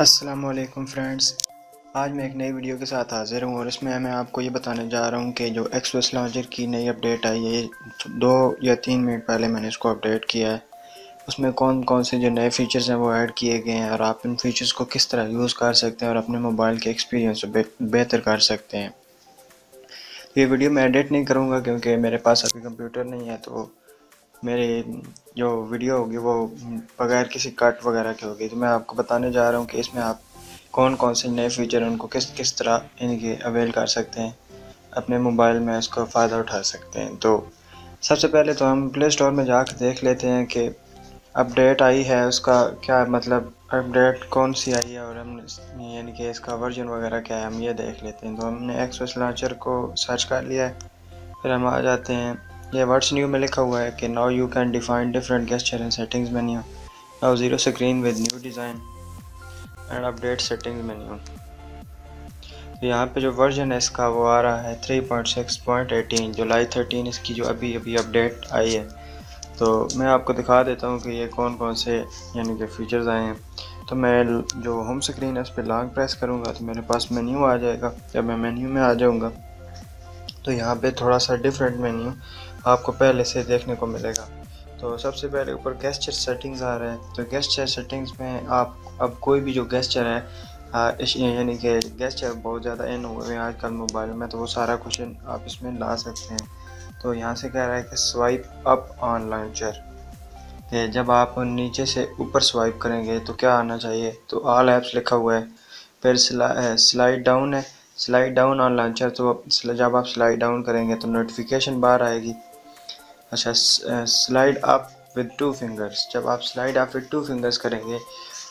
السلام علیکم فرینڈز۔ آج میں ایک نئی ویڈیو کے ساتھ حاضر ہوں اور اس میں میں آپ کو یہ بتانے جا رہا ہوں کہ جو ایکس ویس لانچر کی نئی اپڈیٹ آئی ہے، دو یا تین منٹ پہلے میں نے اس کو اپڈیٹ کیا ہے۔ اس میں کون کون سے جو نئے فیچرز ہیں وہ ایڈ کیے گئے ہیں اور آپ ان فیچرز کو کس طرح یوز کر سکتے ہیں اور اپنے موبائل کے ایکسپیرینس بہتر کر سکتے ہیں۔ یہ ویڈیو میں ایڈٹ نہیں کروں گا کیونکہ میرے پاس ابھی کمپیوٹر نہیں ہے تو میری جو ویڈیو ہوگی وہ بغیر کسی کٹ وغیرہ کی ہوگی۔ تو میں آپ کو بتانے جا رہا ہوں کہ اس میں آپ کون کون سے نئے فیچر ان کو کس کس طرح ان کے اویل کر سکتے ہیں، اپنے موبائل میں اس کو فائدہ اٹھا سکتے ہیں۔ تو سب سے پہلے تو ہم پلے اسٹور میں جا کے دیکھ لیتے ہیں کہ اپڈیٹ آئی ہے، اس کا کیا مطلب اپڈیٹ کون سی آئی ہے اور ہم یعنی کہ اس کا ورژن وغیرہ کیا ہے، ہم یہ دیکھ لیتے ہیں۔ تو ہم نے ایکس لانچر کو سرچ کر لیا ہے، پھر ہم آ جاتے ہیں۔ یہ ورڈس نیو میں لکھا ہوا ہے کہ now you can define different gesture in settings menu now zero screen with new design and update settings menu یہاں پہ جو ورژن ہے اس کا وہ آ رہا ہے 3.6.18 جولائی 13 اس کی جو ابھی ابھی اپڈیٹ آئی ہے۔ تو میں آپ کو دکھا دیتا ہوں کہ یہ کون کون سے یعنی کہ فیچرز آئے ہیں۔ تو میں جو ہوم سکرین ہے اس پہ لانگ پریس کروں گا تو میرے پاس مینیو آ جائے گا۔ جب میں مینیو میں آ جاؤں گا تو یہاں پہ تھوڑا سا ڈفرینٹ مینیو آپ کو پہلے سے دیکھنے کو ملے گا۔ تو سب سے پہلے اوپر گیسچر سیٹنگز آ رہے ہیں۔ تو گیسچر سیٹنگز میں آپ اب کوئی بھی جو گیسچر ہے یعنی کہ گیسچر بہت زیادہ ان ہوئے ہیں آج کل موبائل میں، تو وہ سارا کچھ آپ اس میں لا سکتے ہیں۔ تو یہاں سے کہہ رہا ہے کہ سوائپ اپ آن لانچر کہ جب آپ نیچے سے اوپر سوائپ کریں گے تو کیا آنا چاہیے؟ تو آل ایپس لکھا ہوا ہے۔ پھر سلائڈ ڈاؤن ہے۔ سلائڈ ڈاؤن آن لانچر تو جب آپ سلائڈ ڈاؤن کریں گے تو نوٹیفیکیشن باہر آئے گی۔ اچھا slide up with two fingers جب آپ slide up with two fingers کریں گے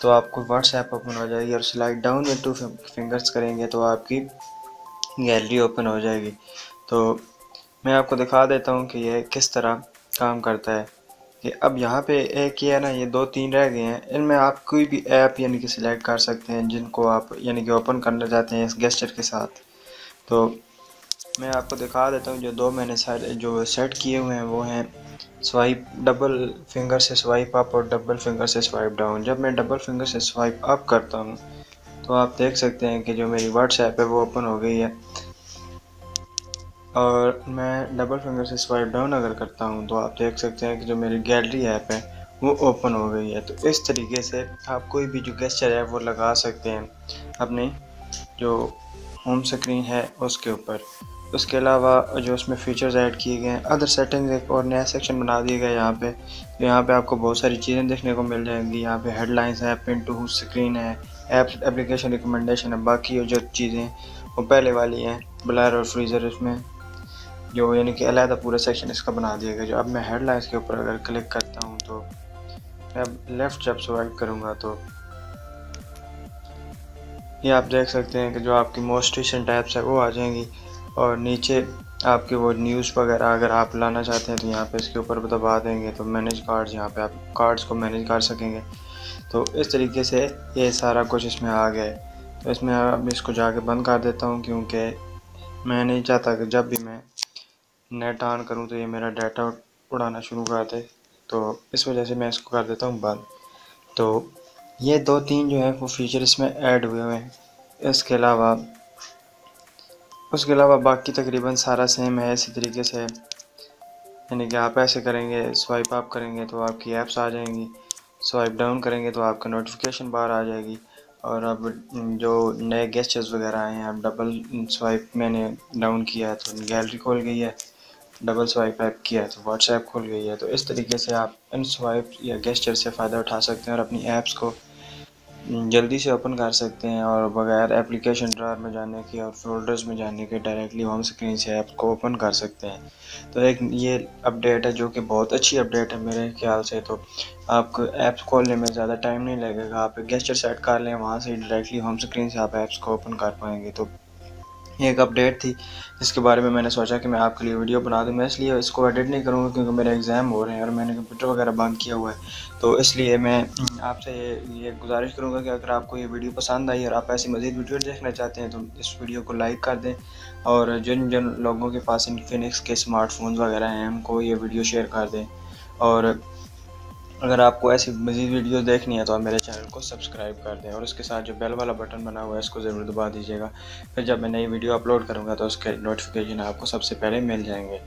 تو آپ کو واٹس ایپ اوپن ہو جائے گی اور slide down with two fingers کریں گے تو آپ کی گیلری اوپن ہو جائے گی۔ تو میں آپ کو دکھا دیتا ہوں کہ یہ کس طرح کام کرتا ہے۔ کہ اب یہاں پہ ایک یہ ہے نا، یہ دو تین رہ گئے ہیں۔ ان میں آپ کوئی بھی ایپ یعنی کہ سلیکٹ کر سکتے ہیں جن کو آپ یعنی کہ اوپن کرنا چاہتے ہیں اس گیسچر کے ساتھ۔ تو میں آپ کو دکھا دیتا ہوں جو دو میں نے جو سیٹ کیے ہوئے ہیں، وہ ہیں سوائپ ڈبل فنگر سے سوائپ اپ اور ڈبل فنگر سے سوائپ ڈاؤن جب میں ڈبل فنگر سے سوائپ اپ کرتا ہوں، تو آپ دیکھ سکتے ہیں کہ جو میری واٹس ایپ ہے، وہ اوپن ہو گئی ہے۔ اور میں ڈبل فنگر سے سوائپ ڈاؤن اگر کرتا ہوں، تو آپ دیکھ سکتے ہیں کہ جو میری گیلری ایپ ہے، وہ اوپن ہو گئی ہے۔ تو اس طریقے سے آپ کوئی بھی جو گیسچر ہے، وہ لگا سکتے ہیں اپنی جو ہوم سکرین ہے، اس کے اوپر۔ اس کے علاوہ جو اس میں فیچرز ایڈ کیے گئے ہیں ادر سیٹنگز ایک اور نیا سیکشن بنا دیے گئے یہاں پہ یہاں پہ آپ کو بہت ساری چیزیں دیکھنے کو مل جائیں گی۔ یہاں پہ ہیڈ لائنس ہیں پن ٹو سکرین ہے ایپ اپلیکیشن ریکمنڈیشن ہے باقی جو چیزیں وہ پہلے والی ہیں بلائر اور فریزر اس میں، جو یعنی کہ علیحدہ پورا سیکشن اس کا بنا دیا گیا۔ جو اب میں ہیڈ لائنس کے اوپر اگر کلک کرتا ہوں تو اب لیفٹ جب سوائپ کروں گا تو یہ آپ دیکھ سکتے ہیں کہ جو آپ کی موسٹ ریسنٹ ایپس ہے وہ آ جائیں گی۔ اور نیچے آپ کے وہ نیوز وغیرہ اگر آپ لانا چاہتے ہیں تو یہاں پہ اس کے اوپر دبا دیں گے تو مینیج کارڈز یہاں پہ آپ کارڈز کو مینیج کر سکیں گے۔ تو اس طریقے سے یہ سارا کچھ اس میں آ گیا ہے۔ تو اس میں اب اس کو جا کے بند کر دیتا ہوں کیونکہ میں نہیں چاہتا کہ جب بھی میں نیٹ آن کروں تو یہ میرا ڈیٹا اڑانا شروع کر دے۔ تو اس وجہ سے میں اس کو کر دیتا ہوں بند۔ تو یہ دو تین جو ہیں وہ فیچر اس میں ایڈ ہوئے ہوئے ہیں۔ اس کے علاوہ اس کے علاوہ باقی تقریباً سارا سیم ہے، اسی طریقے سے یعنی کہ آپ ایسے کریں گے سوائپ آپ کریں گے تو آپ کی ایپس آ جائیں گی سوائپ ڈاؤن کریں گے تو آپ کا نوٹیفیکیشن باہر آ جائے گی۔ اور اب جو نئے گیسچرز وغیرہ آئے ہیں، اب ڈبل سوائپ میں نے ڈاؤن کیا ہے تو گیلری کھول گئی ہے ڈبل سوائپ ایپ کیا ہے تو واٹس ایپ کھول گئی ہے۔ تو اس طریقے سے آپ ان سوائپ یا گیسچر سے فائدہ اٹھا سکتے ہیں اور اپنی ایپس کو جلدی سے اوپن کر سکتے ہیں اور بغیر اپلیکیشن ڈرار میں جانے کے اور فولڈرز میں جانے کے ڈائریکٹلی ہوم سکرین سے ایپ کو اوپن کر سکتے ہیں۔ تو ایک یہ اپڈیٹ ہے جو کہ بہت اچھی اپڈیٹ ہے میرے خیال سے۔ تو آپ کو ایپس کھولنے میں زیادہ ٹائم نہیں لگے گا۔ آپ گیسچر سیٹ کر لیں، وہاں سے ڈائریکٹلی ہوم سکرین سے آپ ایپس کو اوپن کر پائیں گے۔ تو یہ ایک اپڈیٹ تھی، جس کے بارے میں میں نے سوچا کہ میں آپ کے لیے ویڈیو بنا دوں۔ میں اس لیے اس کو ایڈٹ نہیں کروں گا کیونکہ میرے ایگزام ہو رہے ہیں اور میں نے کمپیوٹر وغیرہ بند کیا ہوا ہے۔ تو اس لیے میں آپ سے یہ گزارش کروں گا کہ اگر آپ کو یہ ویڈیو پسند آئی اور آپ ایسی مزید ویڈیو دیکھنا چاہتے ہیں، تو اس ویڈیو کو لائک کر دیں۔ اور جن جن لوگوں کے پاس انفینکس کے اسمارٹ فونز وغیرہ ہیں، ان کو یہ ویڈیو شیئر کر دیں۔ اور اگر آپ کو ایسی مزید ویڈیو دیکھنی ہے تو آپ میرے چینل کو سبسکرائب کر دیں اور اس کے ساتھ جو بیل والا بٹن بنا ہوا ہے اس کو ضرور دبا دیجیے گا۔ پھر جب میں نئی ویڈیو اپلوڈ کروں گا تو اس کے نوٹیفیکیشن آپ کو سب سے پہلے مل جائیں گے۔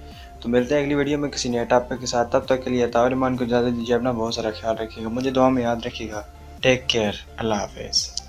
تو ملتے ہیں اگلی ویڈیو میں کسی نئے ٹاپک کے ساتھ۔ تب تک کے لیے تاور کو اجازت دیجیے، اپنا بہت سارا خیال رکھیے گا۔ مجھے دعا میں یاد رکھیے گا۔ ٹیک کیئر اللہ حافظ۔